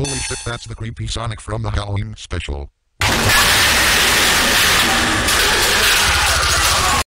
Holy shit, that's the creepy Sonic from the Halloween special.